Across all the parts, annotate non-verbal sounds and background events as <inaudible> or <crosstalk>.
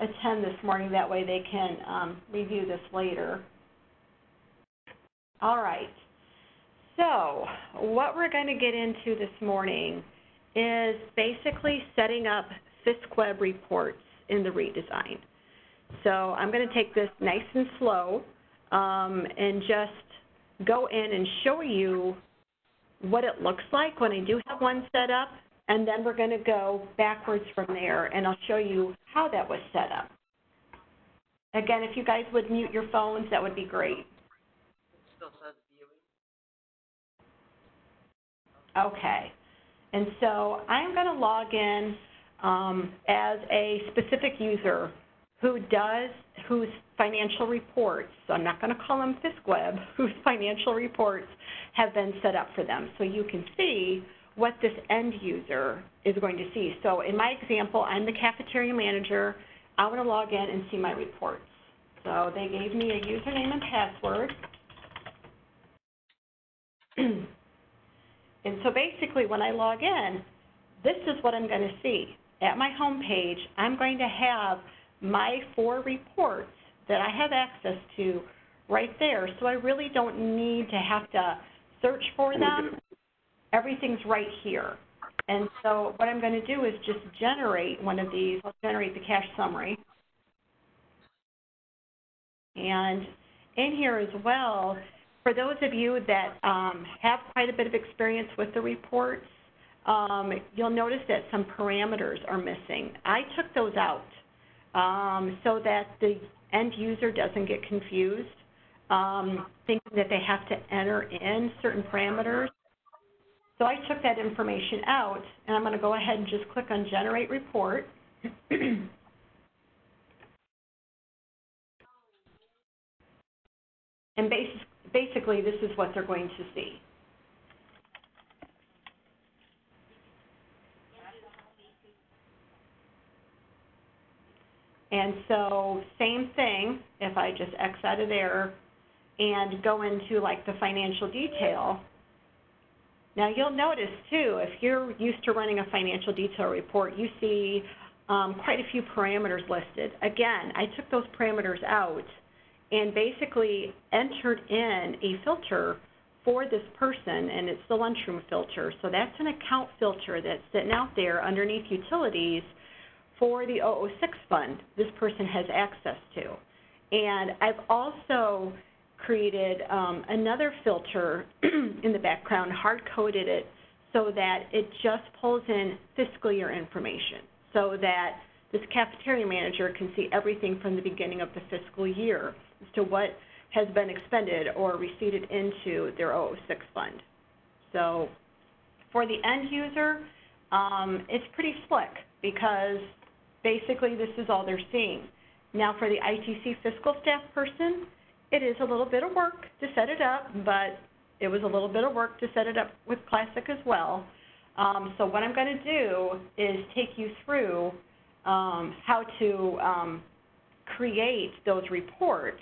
attend this morning, that way they can um, review this later. All right. So, what we're going to get into this morning is basically setting up FISCWeb reports in the redesign. So I'm going to take this nice and slow um, and just go in and show you what it looks like when I do have one set up, and then we're going to go backwards from there, and I'll show you how that was set up. Again, if you guys would mute your phones, that would be great. Okay. And so I'm going to log in um, as a specific user who does, whose financial reports, so I'm not going to call them FISCWeb, <laughs> whose financial reports have been set up for them. So you can see what this end user is going to see. So in my example, I'm the cafeteria manager. I want to log in and see my reports. So they gave me a username and password. <clears throat> And so basically when I log in, this is what I'm going to see. At my home page, I'm going to have my four reports that I have access to right there. So I really don't need to have to search for them. Everything's right here. And so what I'm going to do is just generate one of these. I'll generate the cash summary. And in here as well, for those of you that um, have quite a bit of experience with the reports, um, you'll notice that some parameters are missing. I took those out um, so that the end user doesn't get confused, um, thinking that they have to enter in certain parameters. So I took that information out, and I'm going to go ahead and just click on Generate Report. <clears throat> and basically, basically this is what they're going to see. And so same thing, if I just X out of there and go into like the financial detail, now you'll notice too, if you're used to running a financial detail report, you see um, quite a few parameters listed. Again, I took those parameters out and basically entered in a filter for this person, and it's the lunchroom filter. So that's an account filter that's sitting out there underneath utilities for the 006 fund this person has access to. And I've also created um, another filter <clears throat> in the background, hard-coded it so that it just pulls in fiscal year information so that this cafeteria manager can see everything from the beginning of the fiscal year as to what has been expended or receipted into their 006 fund. So for the end user, um, it's pretty slick because basically this is all they're seeing. Now for the ITC fiscal staff person, it is a little bit of work to set it up, but it was a little bit of work to set it up with Classic as well. Um, so what I'm going to do is take you through um, how to um, create those reports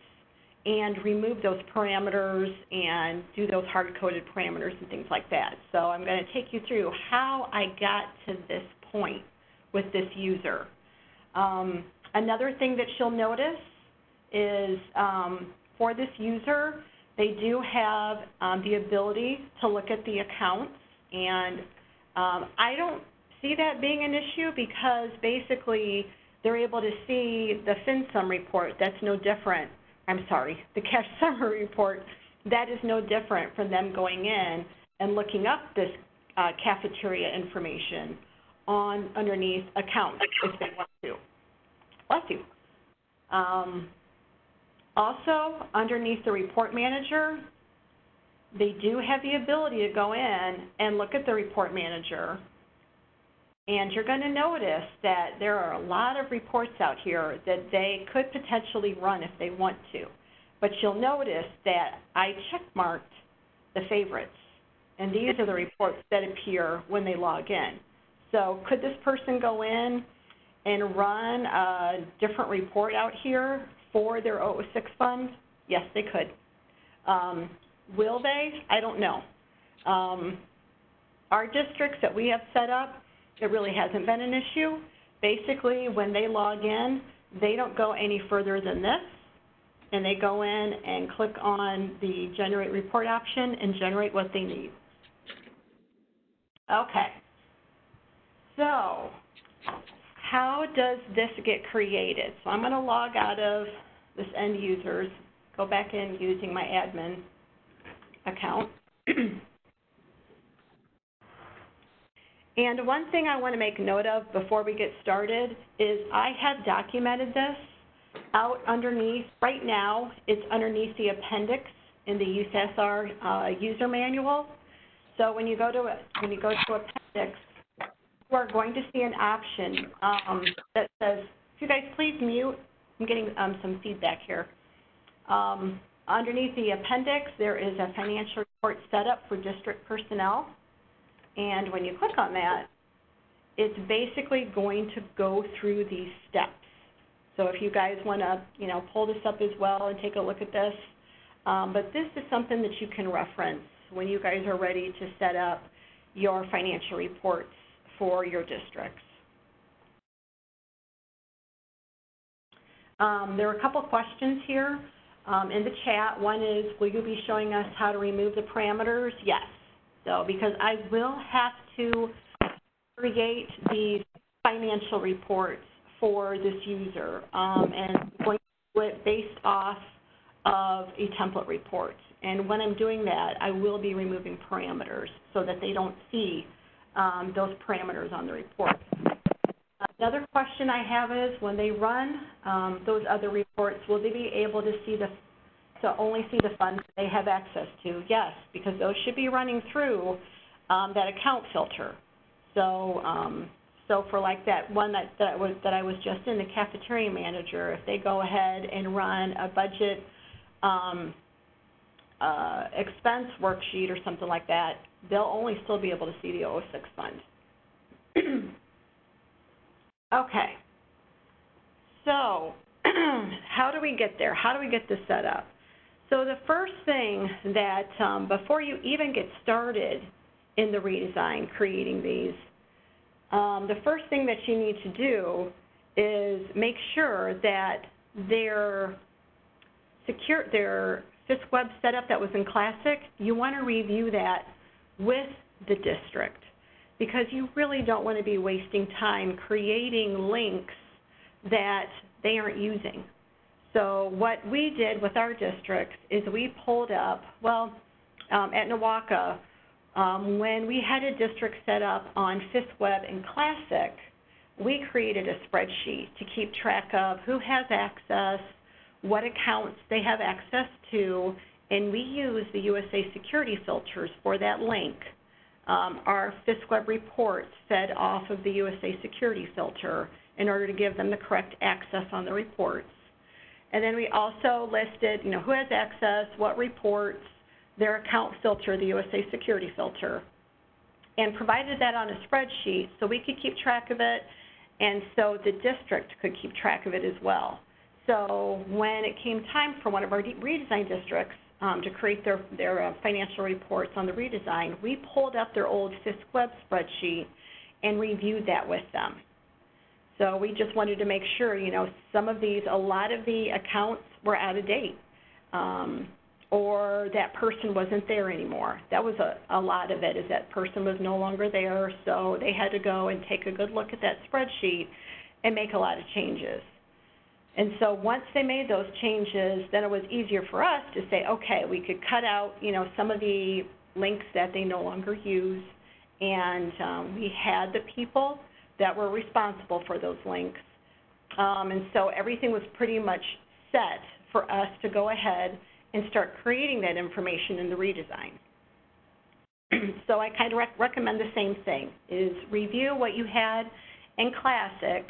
and remove those parameters and do those hard-coded parameters and things like that. So I'm going to take you through how I got to this point with this user. Um, another thing that you'll notice is um, for this user, they do have um, the ability to look at the accounts, and um, I don't see that being an issue because basically they're able to see the FinSum report. That's no different I'm sorry, <laughs> the cash summary report, that is no different from them going in and looking up this uh, cafeteria information on underneath accounts if they want to. Bless you. Um, also, underneath the report manager, they do have the ability to go in and look at the report manager and you're going to notice that there are a lot of reports out here that they could potentially run if they want to. But you'll notice that I checkmarked the favorites. And these are the reports that appear when they log in. So could this person go in and run a different report out here for their 006 fund? Yes, they could. Um, will they? I don't know. Um, our districts that we have set up, it really hasn't been an issue. Basically, when they log in, they don't go any further than this, and they go in and click on the generate report option and generate what they need. Okay. So, how does this get created? So I'm going to log out of this end users, go back in using my admin account. and one thing I want to make note of before we get started is I have documented this out underneath, right now, it's underneath the appendix in the USASR uh, user manual. So when you go to when you go to appendix, you are going to see an option um, that says, if you guys please mute, I'm getting um, some feedback here. Um, underneath the appendix, there is a financial report setup for district personnel. And when you click on that, it's basically going to go through these steps. So if you guys want to, you know, pull this up as well and take a look at this, um, but this is something that you can reference when you guys are ready to set up your financial reports for your districts. Um, there are a couple questions here um, in the chat. One is, will you be showing us how to remove the parameters? Yes. So, because I will have to create the financial reports for this user, um, and going to do it based off of a template report. And when I'm doing that, I will be removing parameters so that they don't see um, those parameters on the report. Another question I have is when they run um, those other reports, will they be able to see the to only see the funds they have access to? Yes, because those should be running through um, that account filter. So um, so for like that one that, that was that I was just in, the cafeteria manager, if they go ahead and run a budget um, uh, expense worksheet or something like that, they'll only still be able to see the 006 fund. <clears throat> okay. So <clears throat> how do we get there? How do we get this set up? So the first thing that um, before you even get started in the redesign, creating these, um, the first thing that you need to do is make sure that their secure their FISC web setup that was in Classic, you want to review that with the district because you really don't want to be wasting time creating links that they aren't using. So what we did with our districts is we pulled up, well, um, at NWOCA, um, when we had a district set up on FISCWeb and Classic, we created a spreadsheet to keep track of who has access, what accounts they have access to, and we use the USA security filters for that link. Um, our FISCWeb reports fed off of the USA security filter in order to give them the correct access on the reports. And then we also listed, you know, who has access, what reports, their account filter, the USA security filter, and provided that on a spreadsheet so we could keep track of it and so the district could keep track of it as well. So when it came time for one of our redesign districts um, to create their, their uh, financial reports on the redesign, we pulled up their old FISC web spreadsheet and reviewed that with them. So we just wanted to make sure, you know, some of these, a lot of the accounts were out of date. Um, or that person wasn't there anymore. That was a, a lot of it, is that person was no longer there, so they had to go and take a good look at that spreadsheet and make a lot of changes. And so once they made those changes, then it was easier for us to say, okay, we could cut out, you know, some of the links that they no longer use, and um, we had the people that were responsible for those links. Um, and so everything was pretty much set for us to go ahead and start creating that information in the redesign. <clears throat> so I kind of rec recommend the same thing, is review what you had in Classic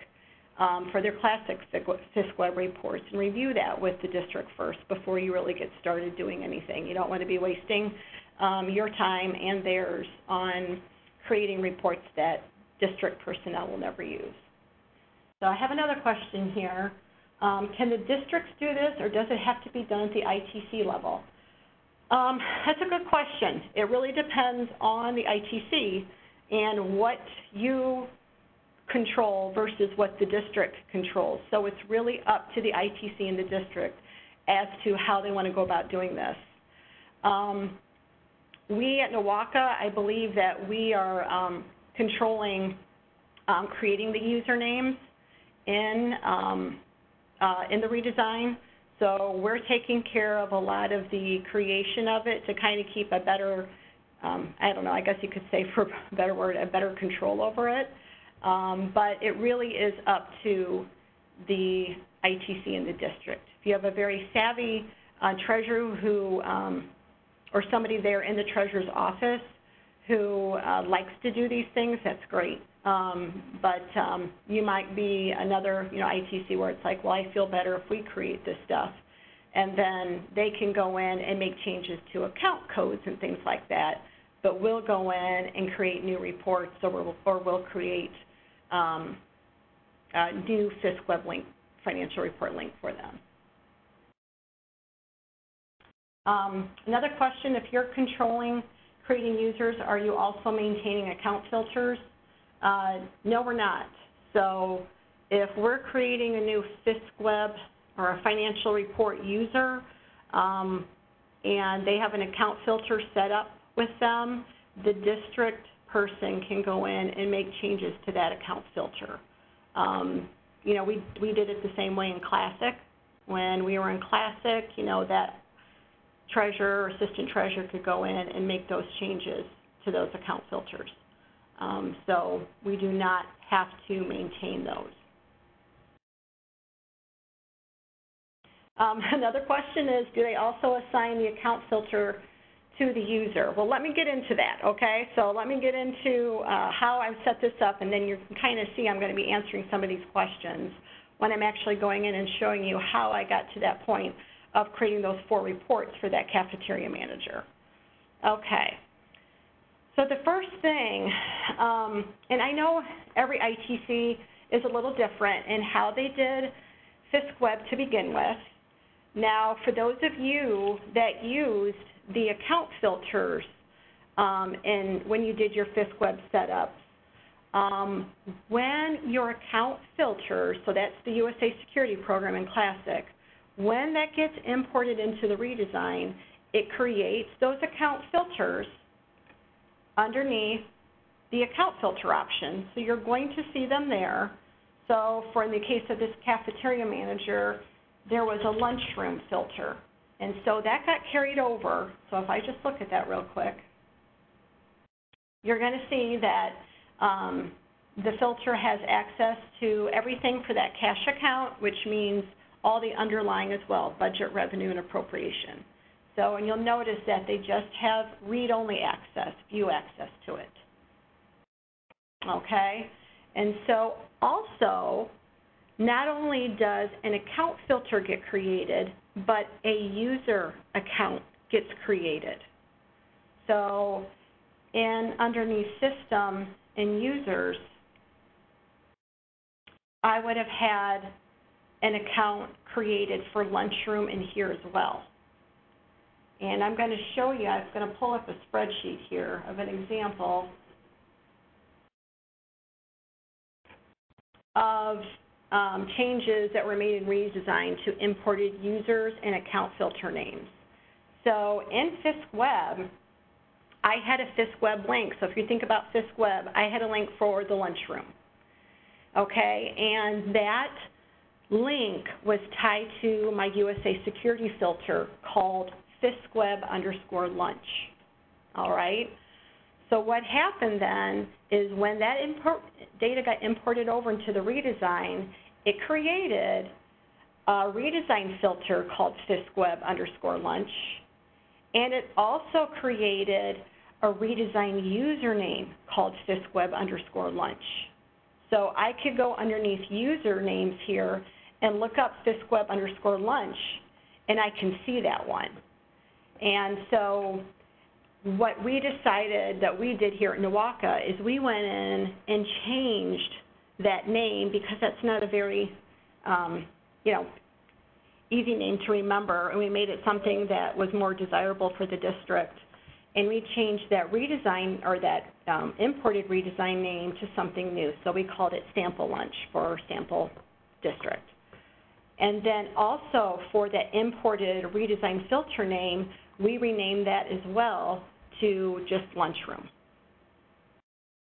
um, for their Classic FISC reports and review that with the district first before you really get started doing anything. You don't want to be wasting um, your time and theirs on creating reports that district personnel will never use. So I have another question here. Um, can the districts do this, or does it have to be done at the ITC level? Um, that's a good question. It really depends on the ITC and what you control versus what the district controls. So it's really up to the ITC and the district as to how they want to go about doing this. Um, we at NWOCA, I believe that we are um, controlling um, creating the usernames in um, uh, in the redesign. So we're taking care of a lot of the creation of it to kind of keep a better, um, I don't know, I guess you could say for <laughs> a better word, a better control over it. Um, but it really is up to the ITC in the district. If you have a very savvy uh, treasurer who, um, or somebody there in the treasurer's office who uh, likes to do these things, that's great. Um, but um, you might be another, you know, ITC where it's like, well, I feel better if we create this stuff. And then they can go in and make changes to account codes and things like that. But we'll go in and create new reports or we'll, or we'll create um, a new FISC web link, financial report link for them. Um, another question, if you're controlling creating users, are you also maintaining account filters? Uh, no, we're not. So if we're creating a new FISCWeb or a financial report user, um, and they have an account filter set up with them, the district person can go in and make changes to that account filter. Um, you know, we, we did it the same way in Classic. When we were in Classic, you know, that treasurer or assistant treasurer could go in and make those changes to those account filters. Um, so we do not have to maintain those. Um, <laughs> another question is, do they also assign the account filter to the user? Well, let me get into that, okay? So let me get into uh, how I've set this up, and then you can kind of see I'm going to be answering some of these questions when I'm actually going in and showing you how I got to that point of creating those four reports for that cafeteria manager. Okay, so the first thing, um, and I know every ITC is a little different in how they did FISCWeb to begin with. Now, for those of you that used the account filters um, and when you did your FISCWeb setups, um, when your account filters, so that's the USA Security Program in Classic, when that gets imported into the redesign, it creates those account filters underneath the account filter option. So you're going to see them there. So for in the case of this cafeteria manager, there was a lunchroom filter. And so that got carried over. So if I just look at that real quick, you're going to see that um, the filter has access to everything for that cash account, which means all the underlying as well, budget, revenue, and appropriation. So, and you'll notice that they just have read-only access, view access to it. Okay? And so also, not only does an account filter get created, but a user account gets created. So in underneath system and users, I would have had an account created for lunchroom in here as well. And I'm going to show you, I'm going to pull up a spreadsheet here of an example of um, changes that were made in redesign to imported users and account filter names. So in FISCWeb, I had a FISCWeb link. So if you think about FISCWeb, I had a link for the lunchroom. Okay, and that link was tied to my USA security filter called FISCWeb underscore lunch. All right? So what happened then is when that import, data got imported over into the redesign, it created a redesign filter called FISCWeb underscore lunch, and it also created a redesign username called FISCWeb underscore lunch. So I could go underneath usernames here and look up FISCWeb underscore lunch, and I can see that one. And so what we decided that we did here at NWOCA is we went in and changed that name because that's not a very, um, you know, easy name to remember, and we made it something that was more desirable for the district. and we changed that redesign, or that um, imported redesign name to something new. So we called it Sample Lunch for Sample District. And then also for that imported redesign filter name, we renamed that as well to just Lunchroom.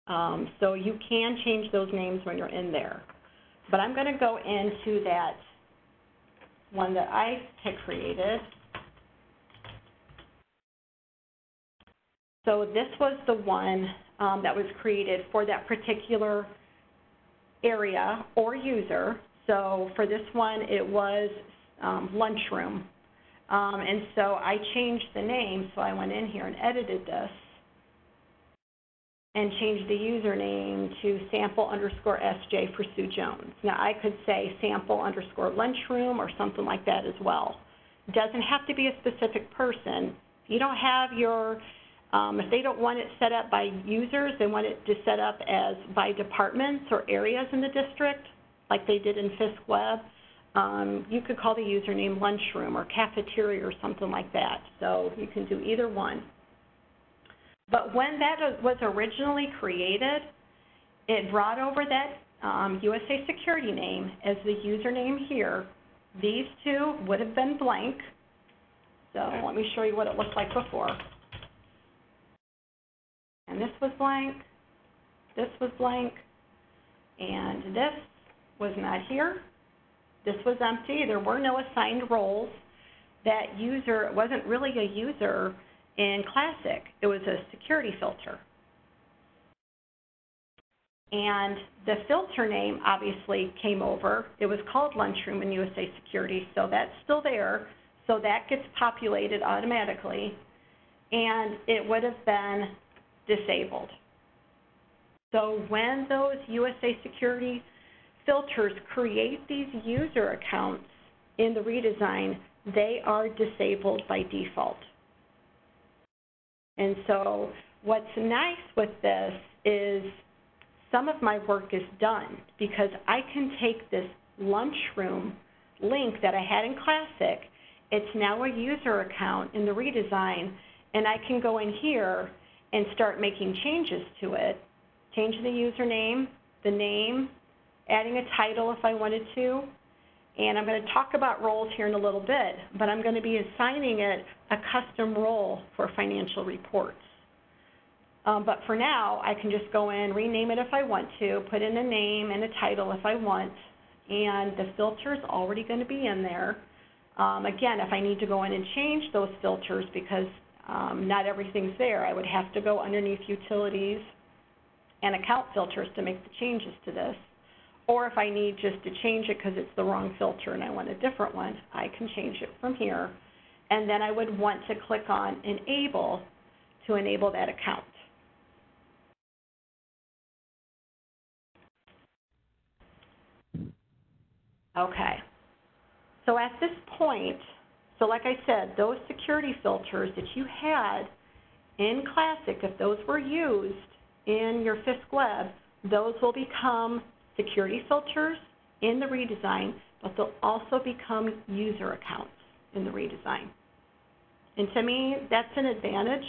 Um, so you can change those names when you're in there. But I'm going to go into that one that I had created. So this was the one um, that was created for that particular area or user. So for this one, it was um, lunchroom. Um, and so I changed the name, so I went in here and edited this and change the username to sample underscore SJ for Sue Jones. Now I could say sample underscore lunchroom or something like that as well. Doesn't have to be a specific person. If you don't have your, um, if they don't want it set up by users, they want it to set up as by departments or areas in the district, like they did in FISC Web, um, you could call the username lunchroom or cafeteria or something like that. So you can do either one. But when that was originally created, it brought over that um, USA Security name as the username here. These two would have been blank. So let me show you what it looked like before. And this was blank, this was blank, and this was not here. This was empty. There were no assigned roles. That user wasn't really a user in Classic. It was a security filter. And the filter name obviously came over. It was called Lunchroom in USA Security, so that's still there. So that gets populated automatically. And it would have been disabled. So when those USA Security filters create these user accounts in the redesign, they are disabled by default. And so what's nice with this is some of my work is done because I can take this lunchroom link that I had in Classic, it's now a user account in the redesign, and I can go in here and start making changes to it, change the username, the name, adding a title if I wanted to. And I'm going to talk about roles here in a little bit, but I'm going to be assigning it a custom role for financial reports. Um, but for now, I can just go in, rename it if I want to, put in a name and a title if I want, and the filter is already going to be in there. Um, again, if I need to go in and change those filters because um, not everything's there, I would have to go underneath utilities and account filters to make the changes to this. Or if I need just to change it because it's the wrong filter and I want a different one, I can change it from here. And then I would want to click on Enable to enable that account. Okay. So at this point, so like I said, those security filters that you had in Classic, if those were used in your FISC Web, those will become security filters in the redesign, but they'll also become user accounts in the redesign. And to me, that's an advantage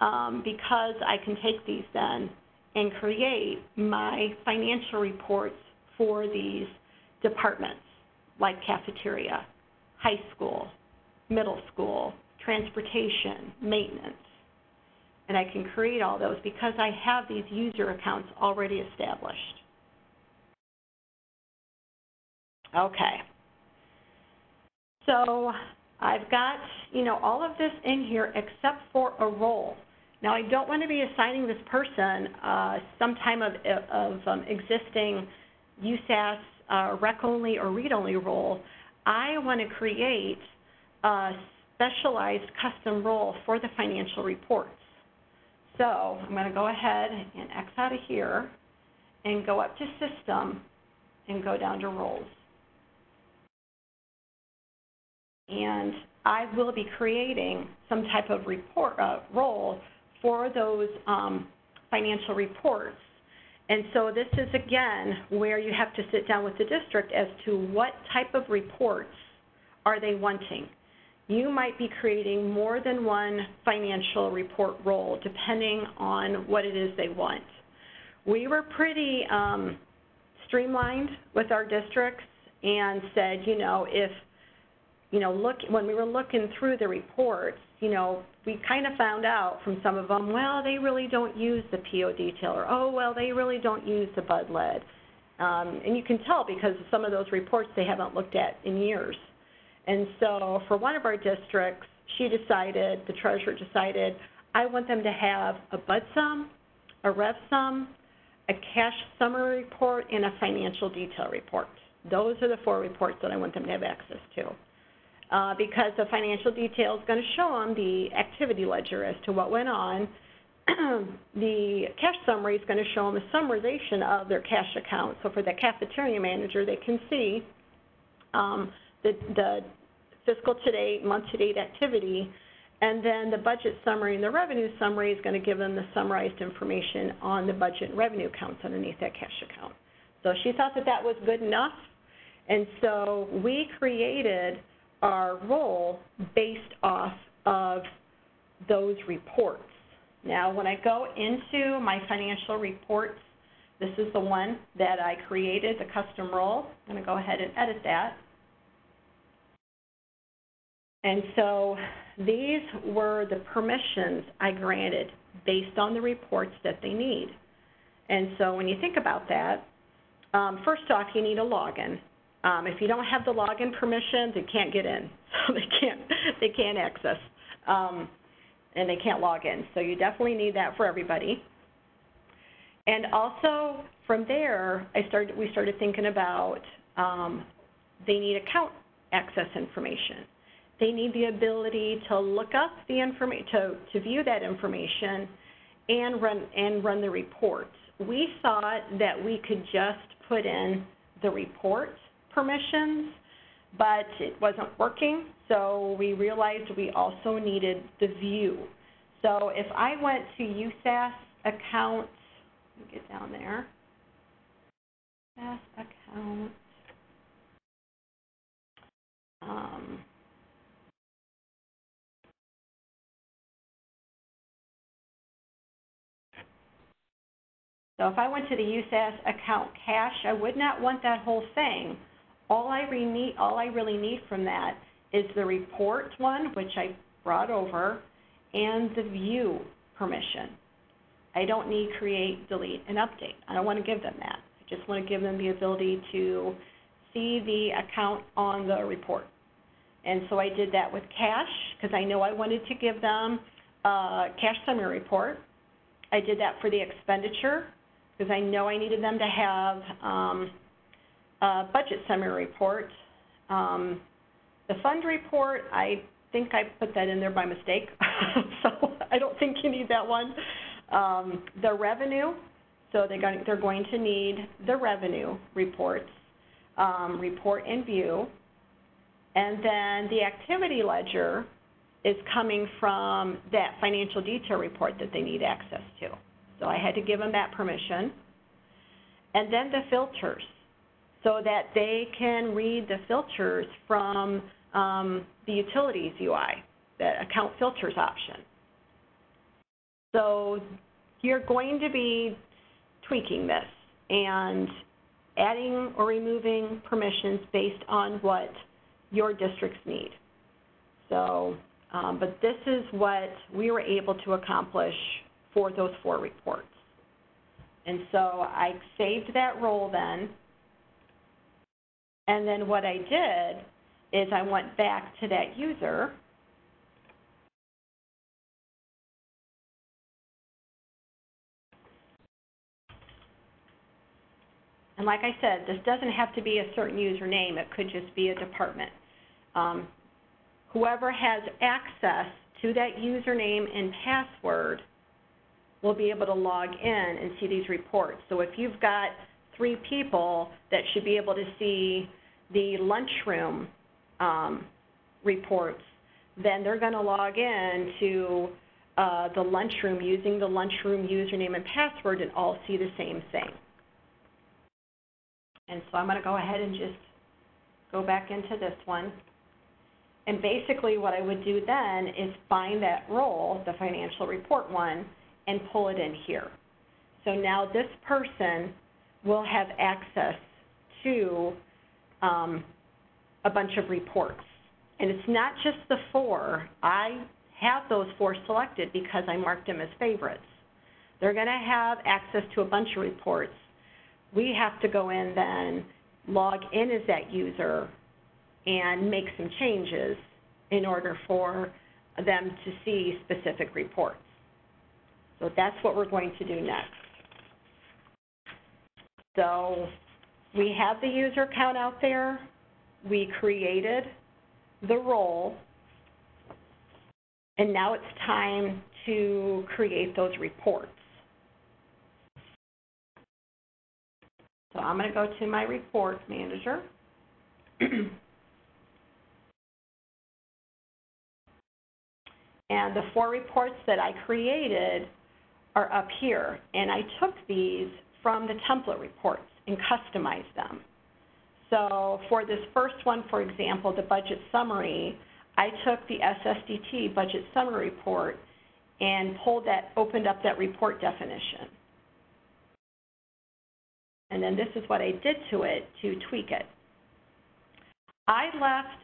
um, because I can take these then and create my financial reports for these departments like cafeteria, high school, middle school, transportation, maintenance. And I can create all those because I have these user accounts already established. Okay. So I've got, you know, all of this in here except for a role. Now I don't want to be assigning this person uh, some time of, of um, existing USAS uh, rec-only or read-only role. I want to create a specialized custom role for the financial reports. So I'm going to go ahead and X out of here and go up to System and go down to Roles and I will be creating some type of report uh, role for those um, financial reports. And so this is again where you have to sit down with the district as to what type of reports are they wanting. you might be creating more than one financial report role depending on what it is they want. We were pretty um, streamlined with our districts and said, you know, if, you know, look, when we were looking through the reports, you know, we kind of found out from some of them, well, they really don't use the PO detailer. oh, well, they really don't use the Bud Lead. Um, and you can tell because some of those reports they haven't looked at in years. And so for one of our districts, she decided, the treasurer decided, I want them to have a Bud sum, a rev sum, a cash summary report, and a financial detail report. Those are the four reports that I want them to have access to. Uh, because the financial detail is going to show them the activity ledger as to what went on. <clears throat> the cash summary is going to show them a summarization of their cash account. So for the cafeteria manager, they can see um, the, the fiscal to date, month to date activity, and then the budget summary and the revenue summary is going to give them the summarized information on the budget and revenue accounts underneath that cash account. So she thought that that was good enough, and so we created our role based off of those reports. Now, when I go into my financial reports, this is the one that I created, the custom role. I'm going to go ahead and edit that. And so these were the permissions I granted based on the reports that they need. And so when you think about that, um, first off, you need a login. Um, if you don't have the login permission, they can't get in, <laughs> so they can't they can't access, um, and they can't log in. So you definitely need that for everybody. And also from there, I started we started thinking about um, they need account access information. They need the ability to look up the information to to view that information, and run and run the reports. We thought that we could just put in the report permissions, but it wasn't working, so we realized we also needed the view. So if I went to USAS account, let me get down there, USAS account, um, So if I went to the USAS account cash, I would not want that whole thing. All I, need, all I really need from that is the report one, which I brought over, and the view permission. I don't need create, delete, and update. I don't want to give them that. I just want to give them the ability to see the account on the report. And so I did that with cash because I know I wanted to give them a cash summary report. I did that for the expenditure because I know I needed them to have um, budget summary report. Um, the fund report, I think I put that in there by mistake, <laughs> so I don't think you need that one. Um, the revenue, so they're going, they're going to need the revenue reports, um, report and view. And then the activity ledger is coming from that financial detail report that they need access to. So I had to give them that permission. And then the filters so that they can read the filters from um, the utilities UI, the account filters option. So you're going to be tweaking this and adding or removing permissions based on what your districts need. So, um, but this is what we were able to accomplish for those four reports. And so I saved that role then. And then what I did is I went back to that user And like I said, this doesn't have to be a certain username. It could just be a department. Um, whoever has access to that username and password will be able to log in and see these reports. So if you've got three people that should be able to see the lunchroom um, reports, then they're going to log in to uh, the lunchroom using the lunchroom username and password and all see the same thing. And so I'm going to go ahead and just go back into this one. And basically what I would do then is find that role, the financial report one, and pull it in here. So now this person will have access to um, a bunch of reports. And it's not just the four. I have those four selected because I marked them as favorites. They're going to have access to a bunch of reports. We have to go in then, log in as that user, and make some changes in order for them to see specific reports. So that's what we're going to do next. So we have the user account out there. We created the role. And now it's time to create those reports. So I'm going to go to my report manager. <clears throat> and the four reports that I created are up here. And I took these from the template reports and customize them. So for this first one, for example, the budget summary, I took the SSDT budget summary report and pulled that, opened up that report definition. And then this is what I did to it to tweak it. I left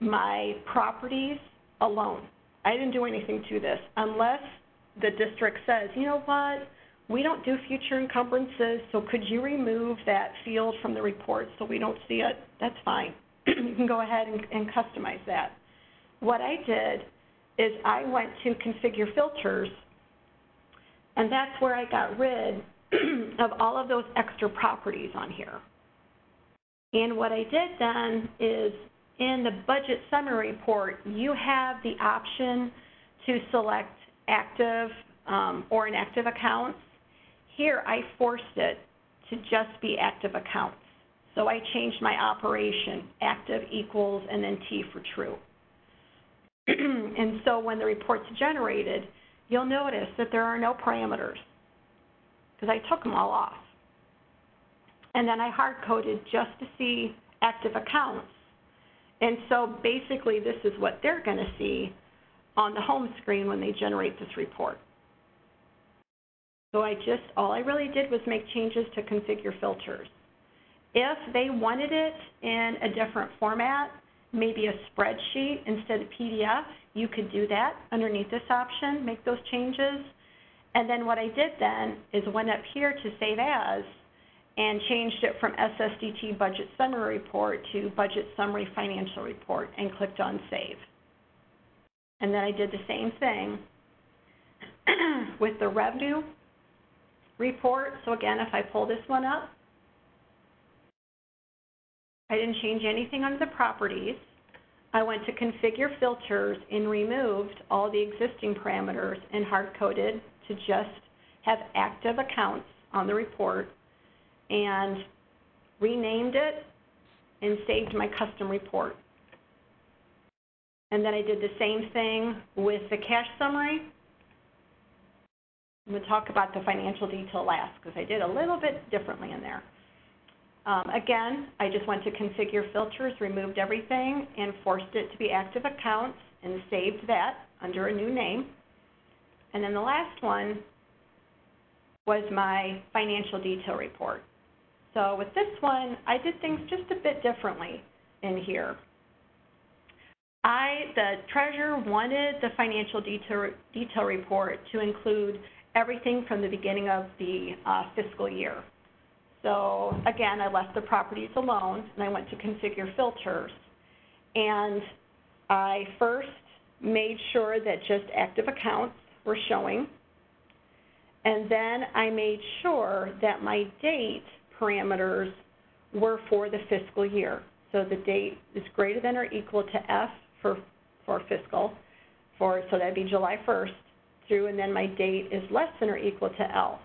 my properties alone. I didn't do anything to this unless the district says, you know what, we don't do future encumbrances, so could you remove that field from the report so we don't see it? That's fine. <clears throat> you can go ahead and, and customize that. What I did is I went to configure filters, and that's where I got rid <clears throat> of all of those extra properties on here. And what I did then is in the budget summary report, you have the option to select active um, or inactive accounts. Here, I forced it to just be active accounts. So I changed my operation, active equals, and then T for true. <clears throat> and so when the report's generated, you'll notice that there are no parameters because I took them all off. And then I hard-coded just to see active accounts. And so basically this is what they're going to see on the home screen when they generate this report. So I just, all I really did was make changes to configure filters. If they wanted it in a different format, maybe a spreadsheet instead of PDF, you could do that underneath this option, make those changes. And then what I did then is went up here to Save As and changed it from SSDT Budget Summary Report to Budget Summary Financial Report and clicked on Save. And then I did the same thing <clears throat> with the revenue report. So again, if I pull this one up, I didn't change anything on the properties. I went to configure filters and removed all the existing parameters and hard-coded to just have active accounts on the report and renamed it and saved my custom report. And then I did the same thing with the cash summary. I'm going to talk about the financial detail last because I did a little bit differently in there. Um, again, I just went to configure filters, removed everything, and forced it to be active accounts and saved that under a new name. And then the last one was my financial detail report. So with this one, I did things just a bit differently in here. I, the treasurer wanted the financial detail, detail report to include everything from the beginning of the uh, fiscal year. So again, I left the properties alone and I went to configure filters. And I first made sure that just active accounts were showing. And then I made sure that my date parameters were for the fiscal year. So the date is greater than or equal to F for, for fiscal, for, so that'd be July 1st through, and then my date is less than or equal to L.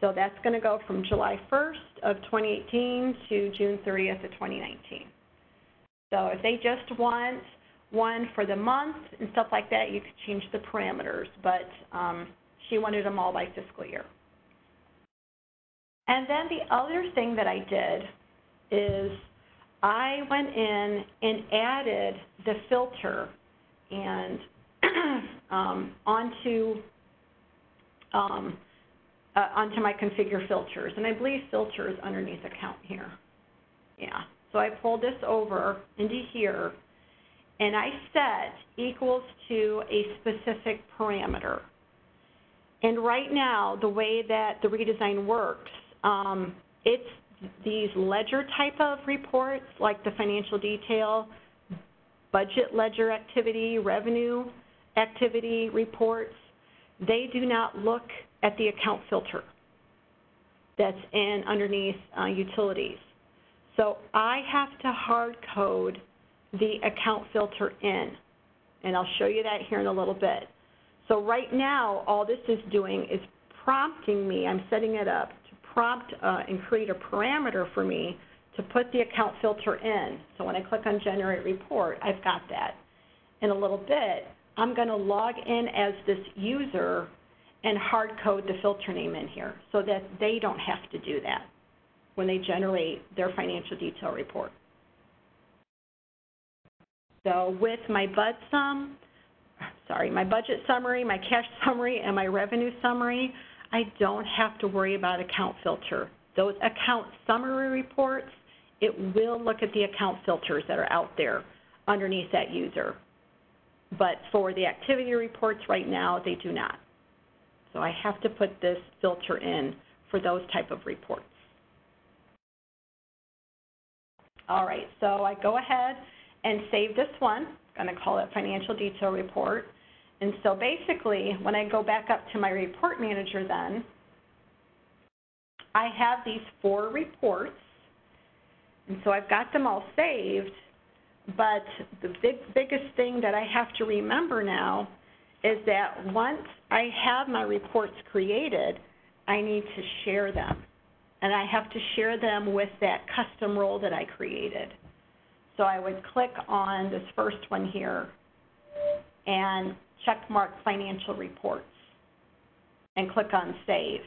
So that's going to go from July 1st of 2018 to June 30th of 2019. So if they just want one for the month and stuff like that, you could change the parameters, but um, she wanted them all by fiscal year. And then the other thing that I did is I went in and added the filter and um, onto um, uh, onto my configure filters, and I believe filter is underneath account here. Yeah, so I pulled this over into here, and I set equals to a specific parameter. And right now, the way that the redesign works, um, it's these ledger type of reports, like the financial detail, budget ledger activity, revenue activity reports, they do not look at the account filter that's in underneath uh, utilities. So I have to hard code the account filter in, and I'll show you that here in a little bit. So right now, all this is doing is prompting me, I'm setting it up to prompt uh, and create a parameter for me to put the account filter in. So when I click on generate report, I've got that. In a little bit, I'm going to log in as this user and hard code the filter name in here so that they don't have to do that when they generate their financial detail report. So with my bud sum, sorry, my budget summary, my cash summary, and my revenue summary, I don't have to worry about account filter. Those account summary reports, it will look at the account filters that are out there underneath that user. But for the activity reports right now, they do not. So I have to put this filter in for those type of reports. All right, so I go ahead and save this one. I'm going to call it financial detail report. And so basically, when I go back up to my report manager then, I have these four reports. And so I've got them all saved, but the big, biggest thing that I have to remember now is that once I have my reports created, I need to share them. And I have to share them with that custom role that I created. So I would click on this first one here and check mark financial reports and click on save.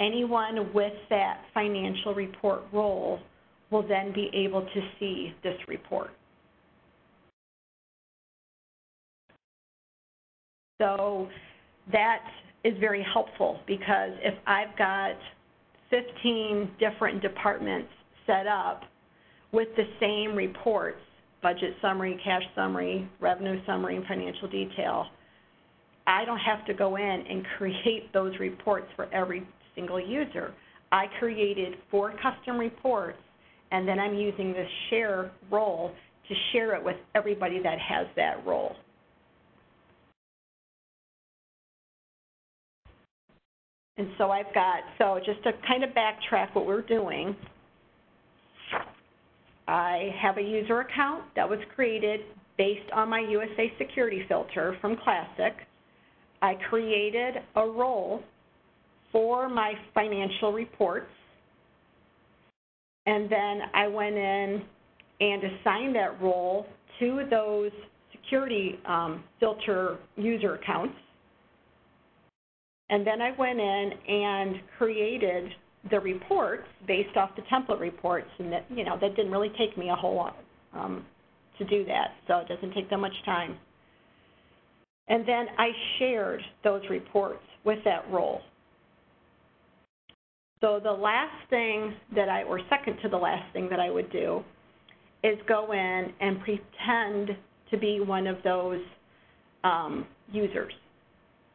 Anyone with that financial report role will then be able to see this report. So that is very helpful because if I've got 15 different departments set up with the same reports, budget summary, cash summary, revenue summary, and financial detail, I don't have to go in and <laughs> create those reports for every single user. I created four custom reports, and then I'm using this share role to share it with everybody that has that role. And so I've got, so just to kind of backtrack what we're doing, I have a user account that was created based on my USA security filter from Classic. I created a role for my financial reports. And then I went in and assigned that role to those security um, filter user accounts. And then I went in and created the reports based off the template reports, and that you know that didn't really take me a whole lot um, to do that, so it doesn't take that much time. And then I shared those reports with that role. So the last thing that I, or second to the last thing that I would do, is go in and pretend to be one of those um, users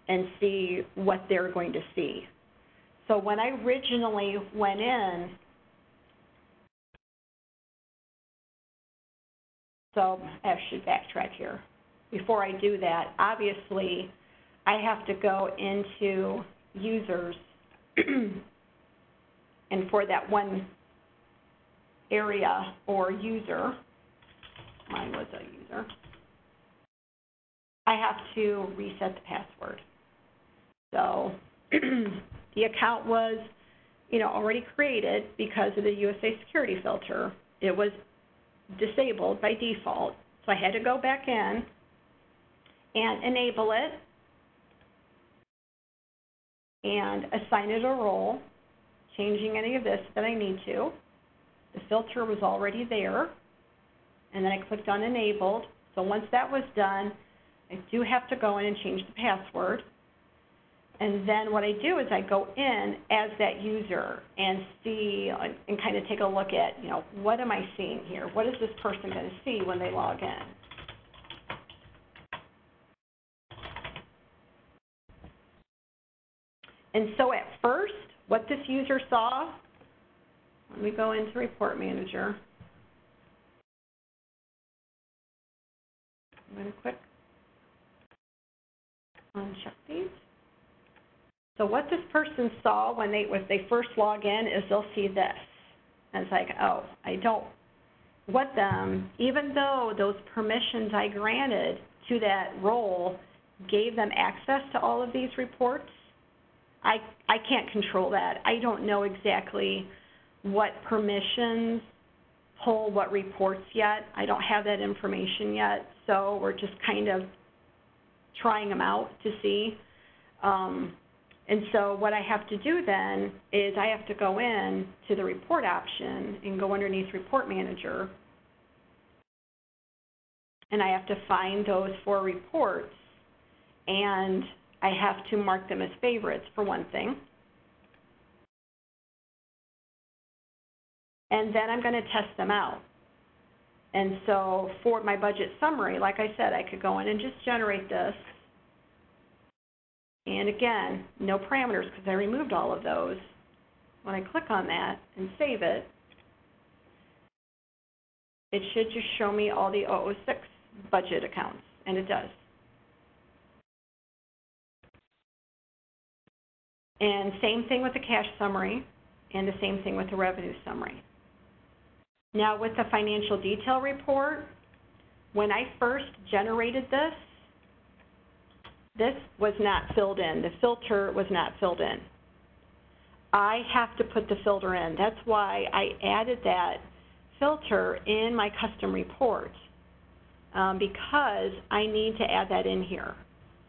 and see what they're going to see. So when I originally went in, so I should backtrack here. Before I do that, obviously I have to go into users <clears throat> and for that one area or user, mine was a user, I have to reset the password. So <clears throat> the account was, you know, already created because of the USA security filter. It was disabled by default. So I had to go back in and enable it and assign it a role, changing any of this that I need to. the filter was already there, and then I clicked on enabled. So once that was done, I do have to go in and change the password. And then what I do is I go in as that user and see and kind of take a look at, you know, what am I seeing here? What is this person going to see when they log in? And so at first, what this user saw, let me go into Report Manager. I'm going to click uncheck these. So what this person saw when they when they first log in is they'll see this. And it's like, oh, I don't want them, even though those permissions I granted to that role gave them access to all of these reports, I, I can't control that. I don't know exactly what permissions pull what reports yet. I don't have that information yet, so we're just kind of trying them out to see. Um, and so what I have to do then is I have to go in to the report option and go underneath Report Manager. And I have to find those four reports and I have to mark them as favorites for one thing. And then I'm going to test them out. And so for my budget summary, like I said, I could go in and just generate this and again, no parameters because I removed all of those. When I click on that and save it, it should just show me all the 006 budget accounts, and it does. And same thing with the cash summary, and the same thing with the revenue summary. Now with the financial detail report, when I first generated this, this was not filled in. The filter was not filled in. I have to put the filter in. That's why I added that filter in my custom report um, because I need to add that in here.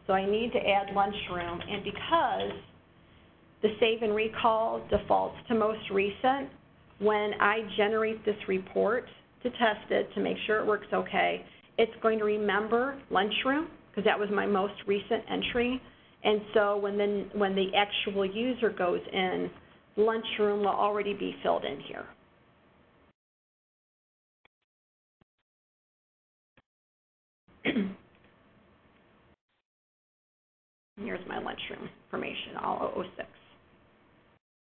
So I need to add lunchroom, and because the save and recall defaults to most recent, when I generate this report to test it to make sure it works okay, it's going to remember lunchroom because that was my most recent entry. And so when the, when the actual user goes in, lunchroom will already be filled in here. <clears throat> Here's my lunchroom information, all 006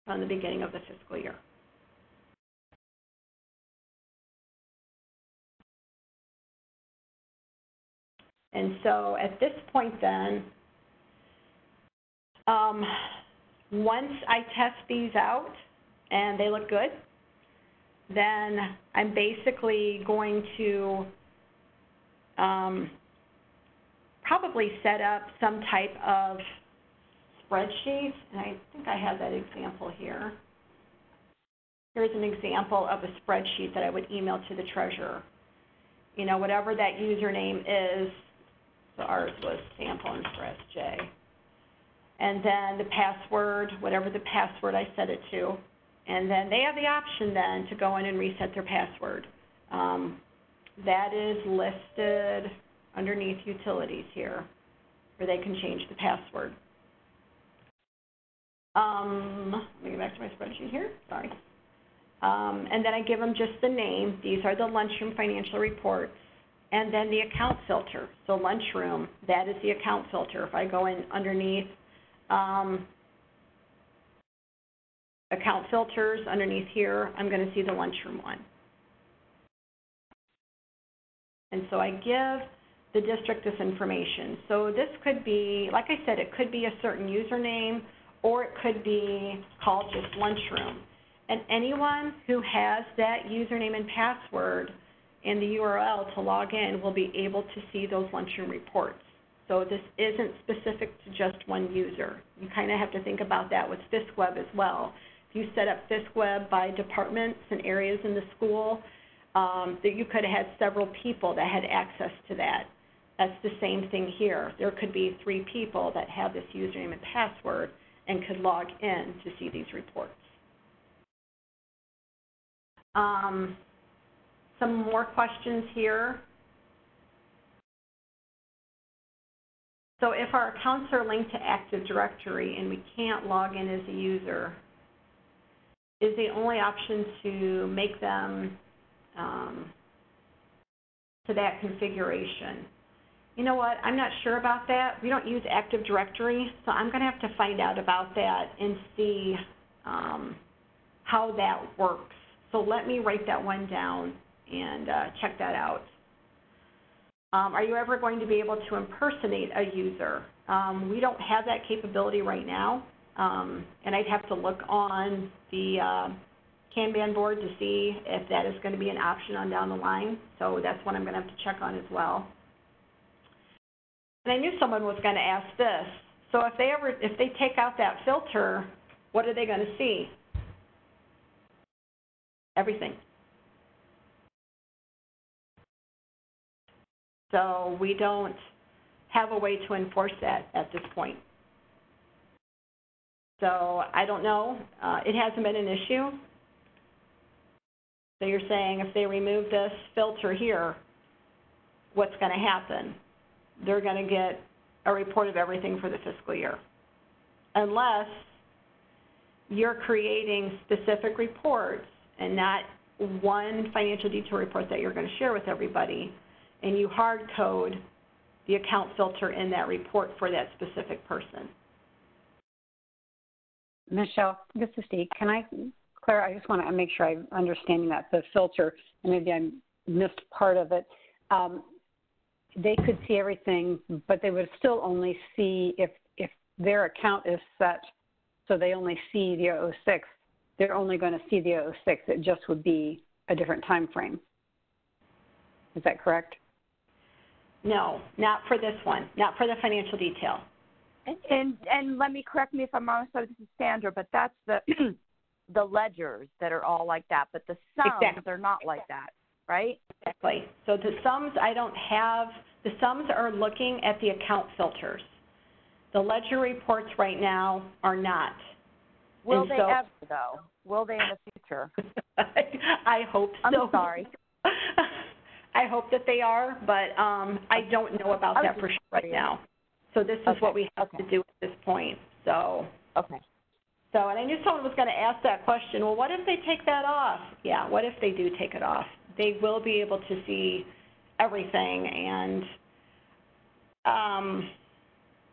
on the beginning of the fiscal year. And so at this point then, um, once I test these out and they look good, then I'm basically going to um, probably set up some type of spreadsheet. And I think I have that example here. Here's an example of a spreadsheet that I would email to the treasurer. You know, whatever that username is, so ours was sample and press J. And then the password, whatever the password I set it to. And then they have the option then to go in and reset their password. Um, that is listed underneath utilities here, where they can change the password. Um, let me get back to my spreadsheet here, sorry. Um, and then I give them just the name. These are the lunchroom financial reports and then the account filter. So lunchroom, that is the account filter. If I go in underneath um, account filters underneath here, I'm going to see the lunchroom one. And so I give the district this information. So this could be, like I said, it could be a certain username or it could be called just lunchroom. And anyone who has that username and password and the URL to log in will be able to see those lunchroom reports. So this isn't specific to just one user. You kind of have to think about that with FISCWeb as well. If you set up FISCWeb by departments and areas in the school, um, that you could have had several people that had access to that. That's the same thing here. There could be three people that have this username and password and could log in to see these reports. Um, some more questions here. So if our accounts are linked to Active Directory and we can't log in as a user, is the only option to make them um, to that configuration? You know what, I'm not sure about that. We don't use Active Directory, so I'm gonna have to find out about that and see um, how that works. So let me write that one down and uh, check that out. Um, are you ever going to be able to impersonate a user? Um, we don't have that capability right now, um, and I'd have to look on the uh, Kanban board to see if that is going to be an option on down the line. So that's one I'm going to have to check on as well. And I knew someone was going to ask this. So if they ever, if they take out that filter, what are they going to see? Everything. So we don't have a way to enforce that at this point. So I don't know. Uh, it hasn't been an issue. So you're saying if they remove this filter here, what's going to happen? They're going to get a report of everything for the fiscal year. Unless you're creating specific reports and not one financial detail report that you're going to share with everybody, and you hard code the account filter in that report for that specific person. Michelle, this is Steve. Can I, Claire, I just want to make sure I'm understanding that, the filter, and maybe I missed part of it. Um, they could see everything, but they would still only see if, if their account is set so they only see the 06, they're only going to see the 06. It just would be a different time frame. Is that correct? No, not for this one, not for the financial detail. And, and and let me correct me if I'm wrong. So this is Sandra, but that's the <clears throat> the ledgers that are all like that, but the sums Exactly. are not like that, right? Exactly. So the sums, I don't have, the sums are looking at the account filters. The ledger reports right now are not. Will And they so- ever though? Will they in the future? <laughs> I hope so. I'm so. sorry. <laughs> I hope that they are, but um, I don't know about that for sure right now. So this is Okay, what we have okay. to do at this point, so. Okay. So, and I knew someone was going to ask that question, well, what if they take that off? Yeah, what if they do take it off? They will be able to see everything, and um,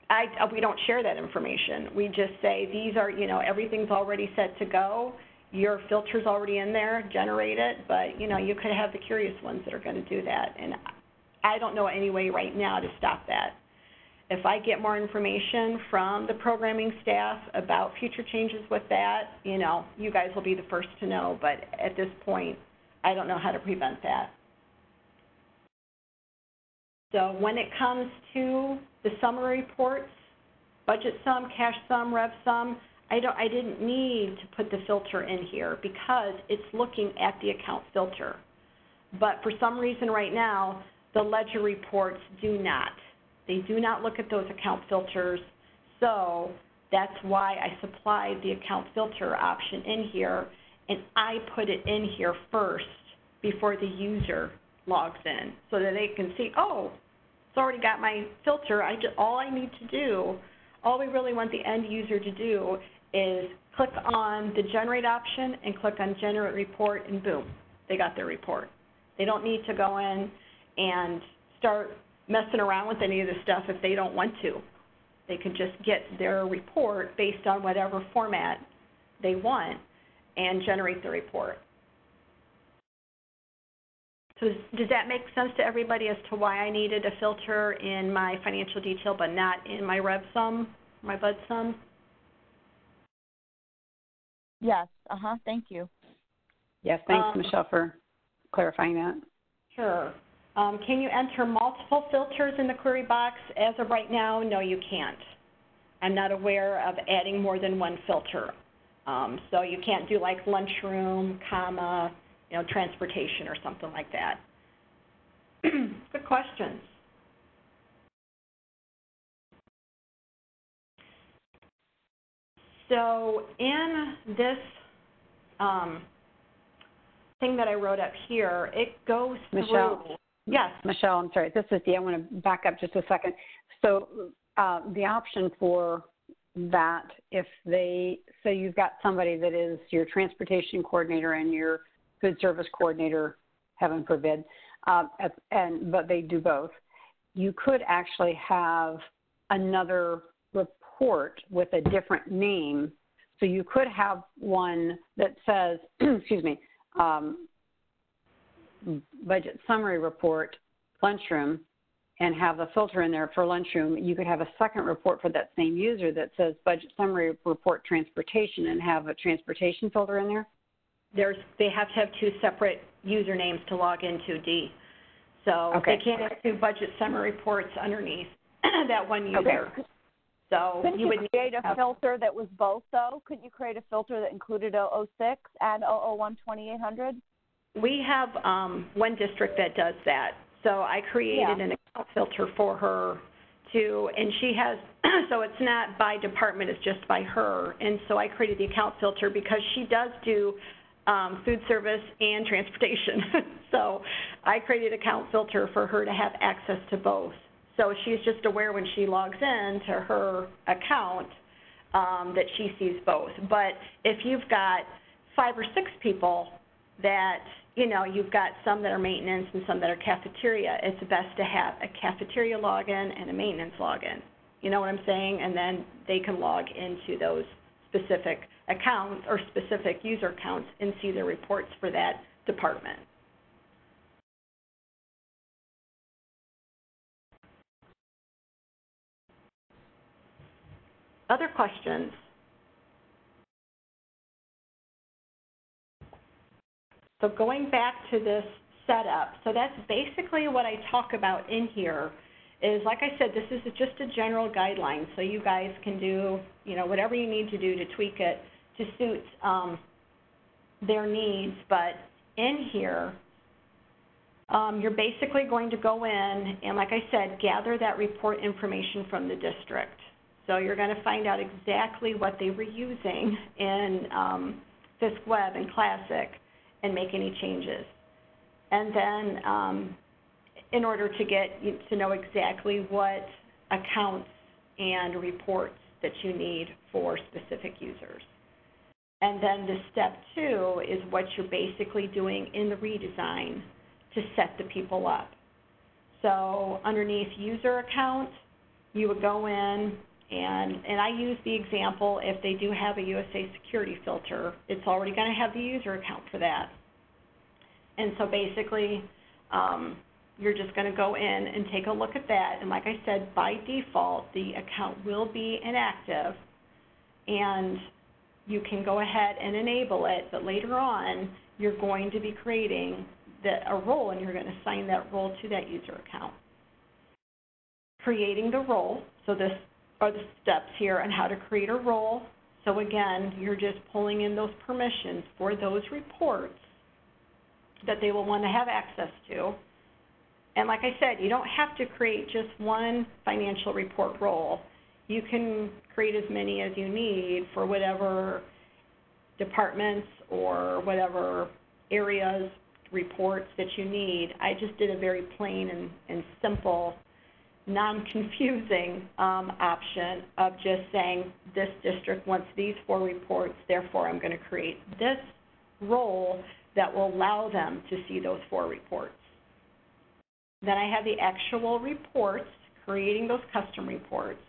I, uh, we don't share that information. We just say, these are, you know, everything's already set to go, your filter's already in there, generate it, but, you know, you could have the curious ones that are going to do that, and I don't know any way right now to stop that. If I get more information from the programming staff about future changes with that, you know, you guys will be the first to know, but at this point, I don't know how to prevent that. So when it comes to the summary reports, budget sum, cash sum, rev sum, I don't, I didn't need to put the filter in here because it's looking at the account filter. But for some reason right now, the ledger reports do not. They do not look at those account filters, so that's why I supplied the account filter option in here, and I put it in here first before the user logs in, so that they can see, oh, it's already got my filter, I just, all I need to do, all we really want the end user to do is click on the generate option and click on generate report, and boom, they got their report. They don't need to go in and start messing around with any of this stuff if they don't want to. They could just get their report based on whatever format they want and generate the report. So does- does that make sense to everybody as to why I needed a filter in my financial detail but not in my rev sum, my bud sum? Yes. Uh huh. Thank you. Yes, thanks, Um, Michelle, for clarifying that. Sure. Um, can you enter multiple filters in the query box? As of right now, no, you can't. I'm not aware of adding more than one filter. Um, so you can't do like lunchroom, comma, you know, transportation or something like that. <clears throat> Good questions. So in this um, thing that I wrote up here, it goes through. Michelle? Yes, Michelle, I'm sorry, this is Dee. I want to back up just a second. So uh, the option for that, if they, so you've got somebody that is your transportation coordinator and your food service coordinator, heaven forbid, uh, and, but they do both, you could actually have another report with a different name. So you could have one that says, <clears throat> excuse me, um, budget summary report lunchroom and have a filter in there for lunchroom, you could have a second report for that same user that says budget summary report transportation and have a transportation filter in there? there's, they have to have two separate usernames to log into D. So Okay. they can't have two budget summary reports underneath <clears throat> that one user. So Couldn't you you would need create a filter that was both though? Couldn't you create a filter that included 006 and 001 2800? We have um, one district that does that. So I created Yeah. an account filter for her to, and she has, <clears throat> so it's not by department, it's just by her. And so I created the account filter because she does do um, food service and transportation. <laughs> so I created account filter for her to have access to both. So she's just aware when she logs in to her account um, that she sees both. But if you've got five or six people that, you know, you've got some that are maintenance and some that are cafeteria, it's best to have a cafeteria login and a maintenance login. You know what I'm saying? And then they can log into those specific accounts or specific user accounts and see the reports for that department. Other questions? So going back to this setup, so that's basically what I talk about in here is, like I said, this is just a general guideline, so you guys can do, you know, whatever you need to do to tweak it to suit um, their needs. But in here, um, you're basically going to go in and, like I said, gather that report information from the district. So you're going to find out exactly what they were using in um, FISC Web and Classic and make any changes. And then, um, in order to get to know exactly what accounts and reports that you need for specific users. And then the step two is what you're basically doing in the redesign to set the people up. So underneath user account, you would go in and, and I use the example, if they do have a USA security filter, it's already gonna have the user account for that. And so basically, um, you're just gonna go in and take a look at that, and like I said, by default, the account will be inactive, and you can go ahead and enable it, but later on, you're going to be creating the, a role, and you're gonna assign that role to that user account. Creating the role, so this are the steps here on how to create a role. So again, you're just pulling in those permissions for those reports that they will want to have access to. And like I said, you don't have to create just one financial report role. You can create as many as you need for whatever departments or whatever areas, reports that you need. I just did a very plain and, and simple, non-confusing um, option of just saying this district wants these four reports, therefore I'm going to create this role that will allow them to see those four reports. Then I have the actual reports, creating those custom reports.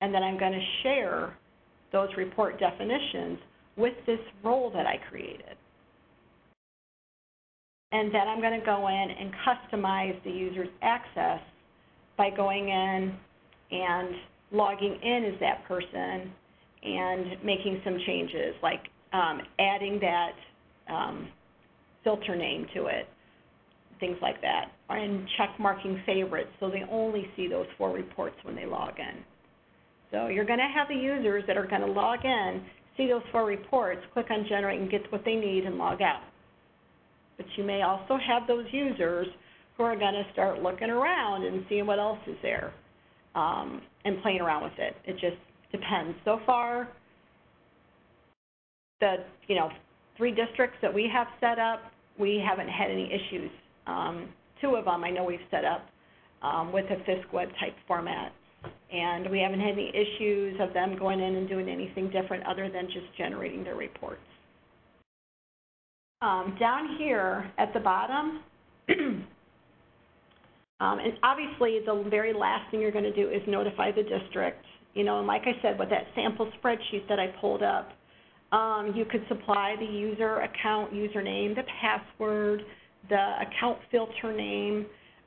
And then I'm going to share those report definitions with this role that I created. And then I'm going to go in and customize the user's access by going in and logging in as that person and making some changes, like um, adding that um, filter name to it, things like that, and check marking favorites so they only see those four reports when they log in. So you're going to have the users that are going to log in, see those four reports, click on generate and get what they need and log out. But you may also have those users who are going to start looking around and seeing what else is there um, and playing around with it. It just depends. So far, the you know three districts that we have set up, we haven't had any issues. Um, two of them I know we've set up, um, with a FISCWeb type format. And we haven't had any issues of them going in and doing anything different other than just generating their reports. Um, down here at the bottom, <clears throat> um, and obviously the very last thing you're going to do is notify the district. You know, and like I said, with that sample spreadsheet that I pulled up, um, you could supply the user account username, the password, the account filter name,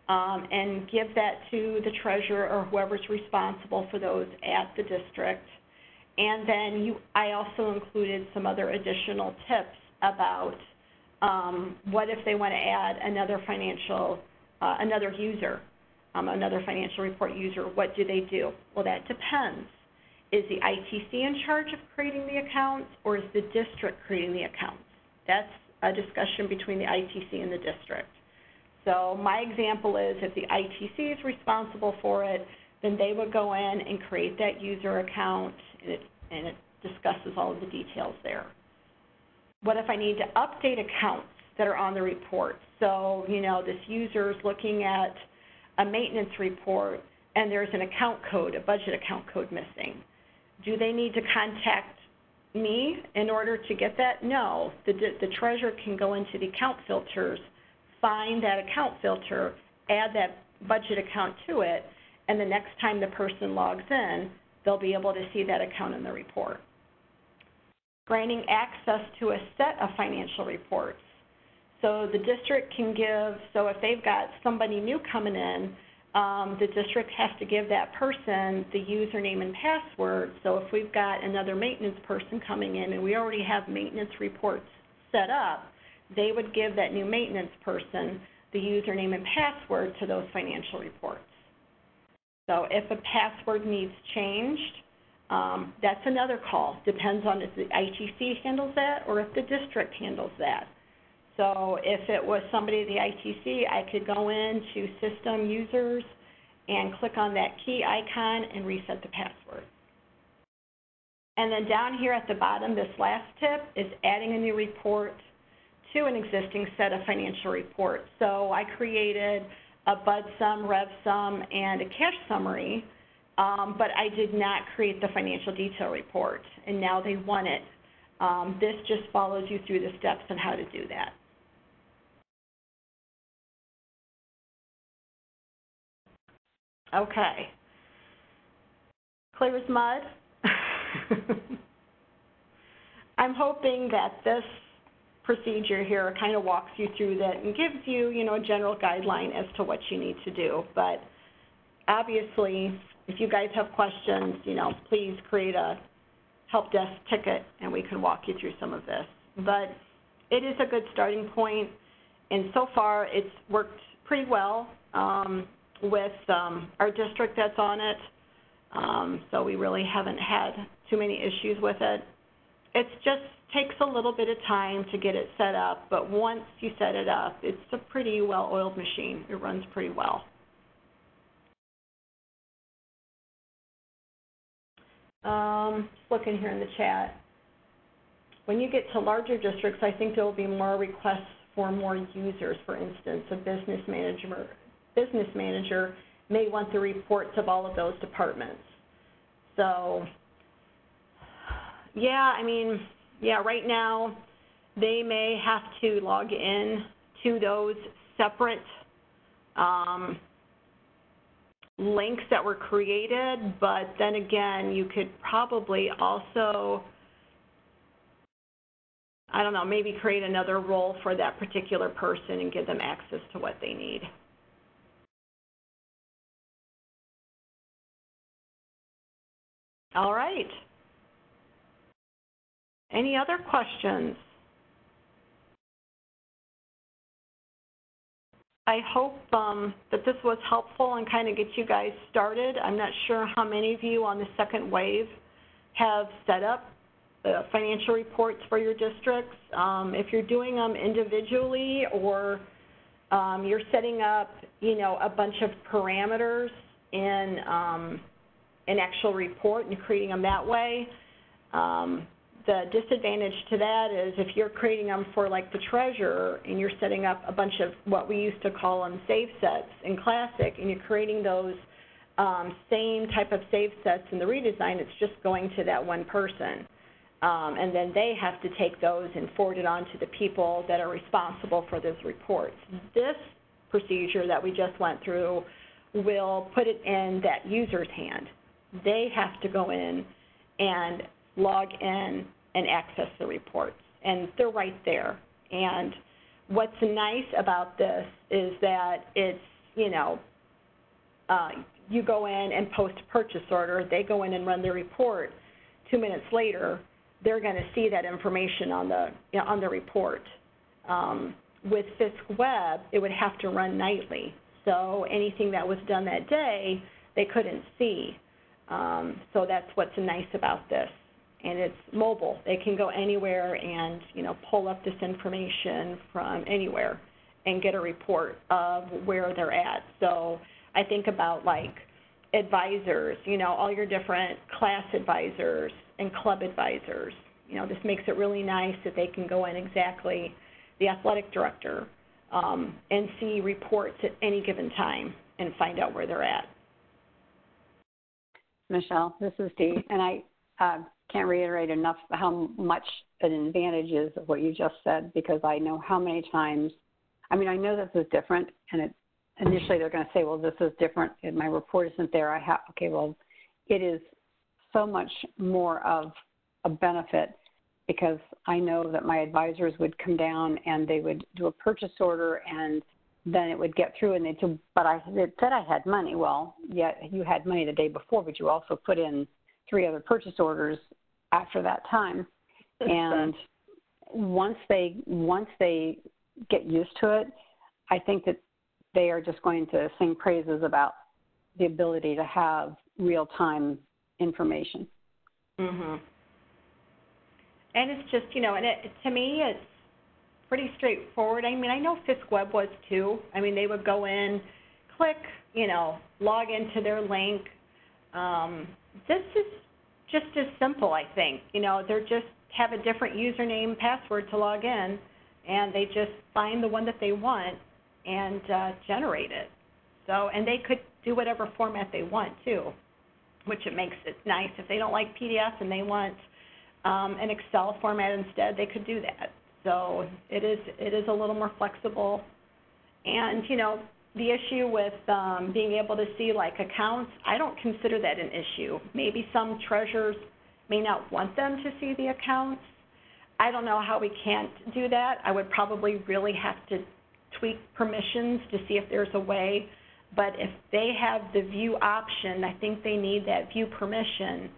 um, and give that to the treasurer or whoever's responsible for those at the district. And then you, I also included some other additional tips about um, what if they want to add another financial, uh, another user, um, another financial report user, what do they do? Well, that depends. Is the ITC in charge of creating the accounts or is the district creating the accounts? That's a discussion between the ITC and the district. So my example is if the ITC is responsible for it, then they would go in and create that user account and it, and it discusses all of the details there. What if I need to update accounts that are on the report? So, you know, this user is looking at a maintenance report and there's an account code, a budget account code missing. Do they need to contact me in order to get that? No. The, the treasurer can go into the account filters, find that account filter, add that budget account to it, and the next time the person logs in, they'll be able to see that account in the report. Granting access to a set of financial reports. So the district can give, so if they've got somebody new coming in, um, the district has to give that person the username and password. So if we've got another maintenance person coming in and we already have maintenance reports set up, they would give that new maintenance person the username and password to those financial reports. So if a password needs changed, um, that's another call. Depends on if the ITC handles that or if the district handles that. So if it was somebody at the ITC, I could go into System Users and click on that key icon and reset the password. And then down here at the bottom, this last tip is adding a new report to an existing set of financial reports. So I created a BUD sum, rev sum, and a cash summary, um, but I did not create the financial detail report, and now they want it. Um, this just follows you through the steps on how to do that. Okay. Clear as mud? <laughs> I'm hoping that this procedure here kind of walks you through that and gives you, you know, a general guideline as to what you need to do. But obviously, if you guys have questions, you know, please create a help desk ticket and we can walk you through some of this. But it is a good starting point, and so far it's worked pretty well. Um, with um, our district that's on it. Um, so we really haven't had too many issues with it. It just takes a little bit of time to get it set up, but once you set it up, it's a pretty well-oiled machine. It runs pretty well. Um, looking here in the chat. When you get to larger districts, I think there will be more requests for more users, for instance, a business manager business manager may want the reports of all of those departments. So, yeah, I mean, yeah, right now they may have to log in to those separate um, links that were created, but then again, you could probably also, I don't know, maybe create another role for that particular person and give them access to what they need. All right. Any other questions? I hope um, that this was helpful and kind of get you guys started. I'm not sure how many of you on the second wave have set up the financial reports for your districts. Um, if you're doing them individually or um, you're setting up, you know, a bunch of parameters in um, an actual report and creating them that way. The disadvantage to that is if you're creating them for like the treasurer and you're setting up a bunch of what we used to call them save sets in Classic and you're creating those um, same type of save sets in the redesign, it's just going to that one person. Um, and then they have to take those and forward it on to the people that are responsible for those reports. This procedure that we just went through will put it in that user's hand. They have to go in and log in and access the reports, and they're right there. And what's nice about this is that it's, you know, uh, you go in and post a purchase order, they go in and run their report. Two minutes later, they're going to see that information on the you know, on the report. Um, with FISC Web, it would have to run nightly, so anything that was done that day, they couldn't see. Um, so that's what's nice about this, and it's mobile. They can go anywhere and you know pull up this information from anywhere and get a report of where they're at. So I think about like advisors, you know, all your different class advisors and club advisors. You know, this makes it really nice that they can go in exactly the athletic director um, and see reports at any given time and find out where they're at. Michelle, this is Dee, and I uh, can't reiterate enough how much an advantage is of what you just said because I know how many times. I mean, I know this is different, and it initially they're going to say, "Well, this is different, and my report isn't there." I have okay, well, it is so much more of a benefit because I know that my advisors would come down and they would do a purchase order and then it would get through and they'd say, but I it said I had money. Well, yeah, you had money the day before, but you also put in three other purchase orders after that time. and <laughs> once they once they get used to it, I think that they are just going to sing praises about the ability to have real time information. Mhm. And it's just, you know, and it to me it's pretty straightforward. I mean, I know FISC Web was too. I mean, they would go in, click, you know, log into their link. Um, this is just as simple, I think. You know, they're just have a different username, password to log in, and they just find the one that they want and uh, generate it. So, and they could do whatever format they want too, which it makes it nice. If they don't like PDF and they want um, an Excel format instead, they could do that. So it is it is a little more flexible. And you know, the issue with um, being able to see like accounts, I don't consider that an issue. Maybe some treasurers may not want them to see the accounts. I don't know how we can't do that. I would probably really have to tweak permissions to see if there's a way. But if they have the view option, I think they need that view permission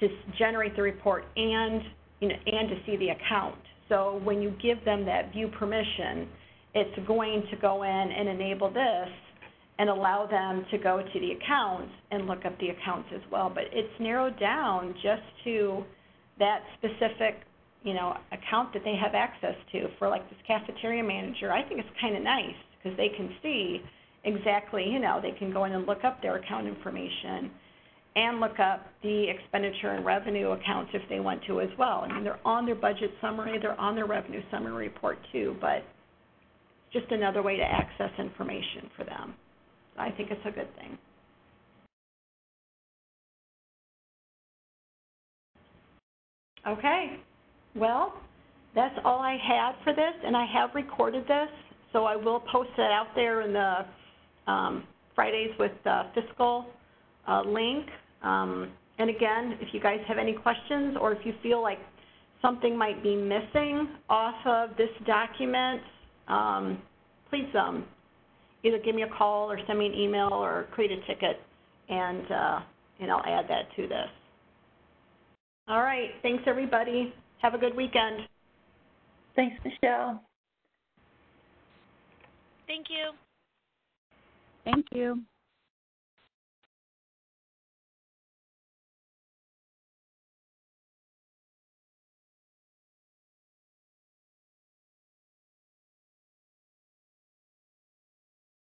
to generate the report and you know and to see the account. So when you give them that view permission, it's going to go in and enable this and allow them to go to the accounts and look up the accounts as well. But it's narrowed down just to that specific, you know, account that they have access to. For like this cafeteria manager, I think it's kind of nice because they can see exactly, you know, they can go in and look up their account information and look up the expenditure and revenue accounts if they want to as well. I mean, they're on their budget summary, they're on their revenue summary report too, but just another way to access information for them. I think it's a good thing. Okay, well, that's all I had for this, and I have recorded this, so I will post it out there in the um, Fridays with the fiscal uh, link. Um, and again, if you guys have any questions or if you feel like something might be missing off of this document, um, please um, either give me a call or send me an email or create a ticket, and uh, and I'll add that to this. All right, thanks everybody. Have a good weekend. Thanks, Michelle. Thank you. Thank you.